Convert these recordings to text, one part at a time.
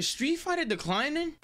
Is Street Fighter declining?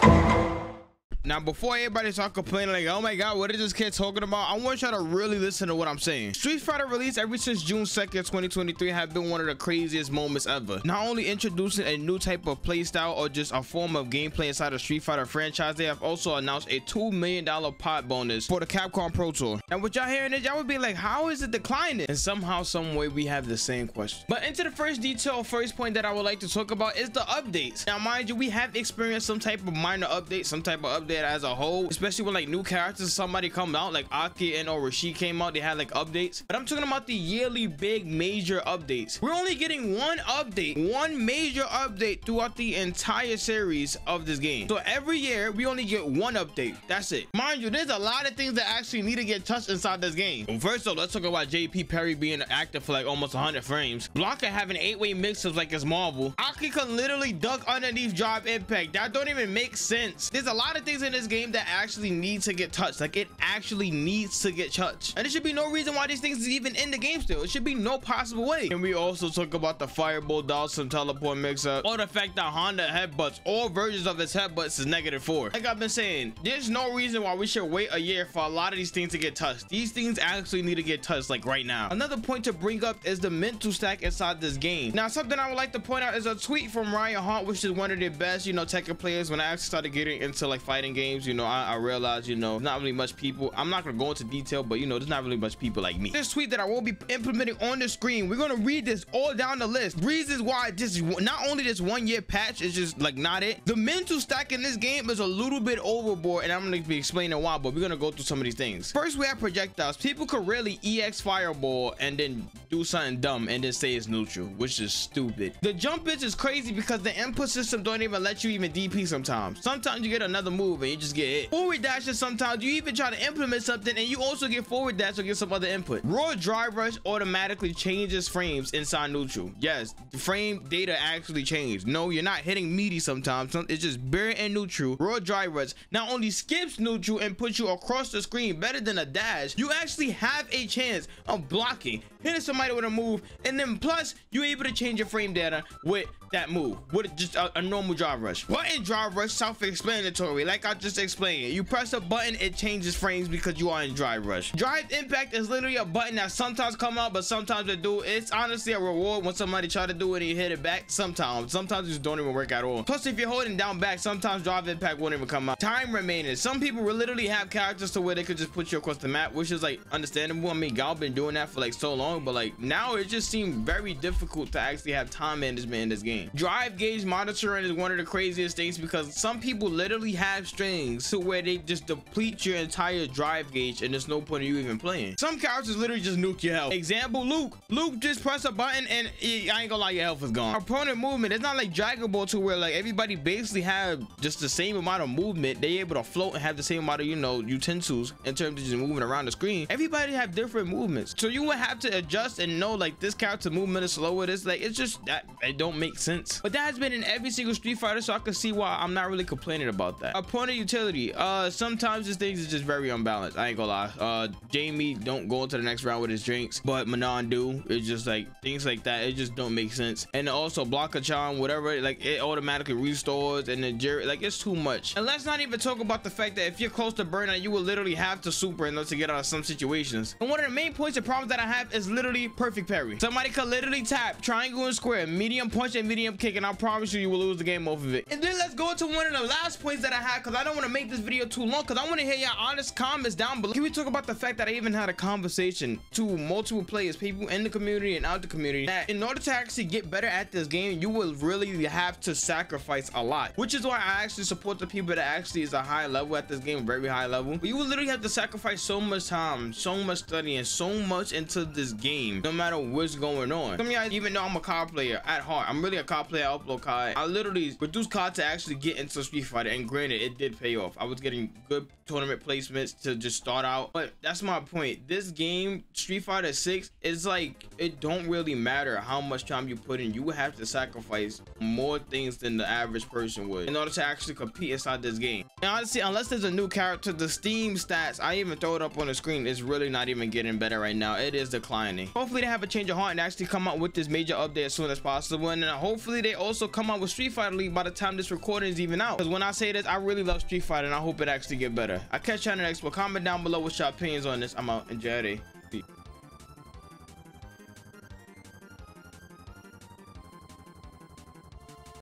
Now, before everybody start complaining like, oh my god, what is this kid talking about? I want y'all to really listen to what I'm saying. Street Fighter release ever since June 2nd, 2023 have been one of the craziest moments ever. Not only introducing a new type of playstyle or just a form of gameplay inside the Street Fighter franchise, they have also announced a $2 million pot bonus for the Capcom Pro Tour. And what y'all hearing is y'all would be like, how is it declining? And somehow, some way, we have the same question. But into the first detail, first point that I would like to talk about is the updates. Now, mind you, we have experienced some type of minor update, some type of update as a whole, especially when like new characters, somebody come out, like Aki and or Rashid came out, they had like updates. But I'm talking about the yearly big major updates. We're only getting one update, one major update throughout the entire series of this game. So every year we only get one update. That's it. Mind you, there's a lot of things that actually need to get touched inside this game. First of all, let's talk about JP parry being active for like almost 100 frames. Blanka having eight-way mix-ups like it's Marvel. Aki can literally duck underneath drive impact. That don't even make sense. There's a lot of things in this game that actually need to get touched. Like it actually needs to get touched. And there should be no reason why these things is even in the game still. It should be no possible way. And we also talk about the Fireball Dhalsim teleport mix-up or the fact that Honda headbutts all versions of its headbutts is negative four. Like I've been saying, there's no reason why we should wait a year for a lot of these things to get touched. These things actually need to get touched like right now. Another point to bring up is the mental stack inside this game. Now, something I would like to point out is a tweet from Ryan Hunt, which is one of the best, you know, Tekken players. When I actually started getting into like fighting games, you know, I, I realized, you know, not really much people. I'm not gonna go into detail, but you know, there's not really much people like me. This tweet that I will be implementing on the screen, we're gonna read this all down the list. Reasons why this not only this one year patch is just like not it. The mental stack in this game is a little bit overboard, and I'm gonna be explaining why, but we're gonna go through some of these things. First, we have projectiles. People could really EX fireball and then do something dumb and then say it's neutral, which is stupid. The jump is crazy because the input system don't even let you even DP sometimes. Sometimes you get another move and you just get hit. Forward dashes sometimes you even try to implement something and you also get forward dash or get some other input. Raw drive rush automatically changes frames inside neutral. Yes, the frame data actually changed. No, you're not hitting meaty sometimes. It's just bare and neutral. Raw drive rush not only skips neutral and puts you across the screen better than a dash, you actually have a chance of blocking, hitting somebody with a move, and then plus you're able to change your frame data with that move with just a, a normal drive rush. Button drive rush self-explanatory. Like I just explained, it. you press a button, it changes frames because you are in drive rush. Drive impact is literally a button that sometimes come out, but sometimes it do. It's honestly a reward when somebody try to do it and you hit it back. Sometimes, sometimes it just don't even work at all. Plus, if you're holding down back, sometimes drive impact won't even come out. Time remaining. Some people will literally have characters to where they could just put you across the map, which is like understandable. I mean, y'all been doing that for like so long, but like now it just seems very difficult to actually have time management in this game. Drive gauge monitoring is one of the craziest things because some people literally have strings to where they just deplete your entire drive gauge and there's no point in you even playing. Some characters literally just nuke your health. Example, Luke. Luke just press a button and I ain't gonna lie, your health is gone. Opponent movement, it's not like Dragon Ball to where like everybody basically have just the same amount of movement. They able to float and have the same amount of, you know, utensils in terms of just moving around the screen. Everybody have different movements. So you would have to adjust and know like this character movement is slower. This like, it's just that it don't make sense. But that has been in every single Street Fighter, so I can see why I'm not really complaining about that. Opponent utility. Uh, sometimes this thing is just very unbalanced. I ain't gonna lie. Uh, Jamie don't go into the next round with his drinks, but Manon do. It's just like things like that. It just don't make sense. And also Blanka-chan, whatever, like it automatically restores and then Jerry, like it's too much. And let's not even talk about the fact that if you're close to burnout, you will literally have to super in order to get out of some situations. And one of the main points of problems that I have is literally perfect parry. Somebody could literally tap triangle and square, medium punch and medium kick, and I promise you, you will lose the game off of it. And then let's go to one of the last points that I had because I don't want to make this video too long because I want to hear your honest comments down below. Can we talk about the fact that I even had a conversation to multiple players, people in the community and out the community, that in order to actually get better at this game, you will really have to sacrifice a lot, which is why I actually support the people that actually is a high level at this game, very high level. But you will literally have to sacrifice so much time, so much studying, so much into this game, no matter what's going on. Some of y'all even know I'm a card player at heart. I'm really a card player, I upload card. I literally produced card to actually get into Street Fighter, and granted, it did did pay off. I was getting good tournament placements to just start out. But that's my point. This game, Street Fighter 6, is like it don't really matter how much time you put in. You have to sacrifice more things than the average person would in order to actually compete inside this game. And honestly, unless there's a new character, the Steam stats, I even throw it up on the screen, is really not even getting better right now. It is declining. Hopefully they have a change of heart and actually come out with this major update as soon as possible. And hopefully they also come out with Street Fighter League by the time this recording is even out. Because when I say this, I really love Street Fighter and I hope it actually get better. I catch you on the next one. Comment down below what's your opinions on this. I'm out. Enjoy your.